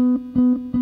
Música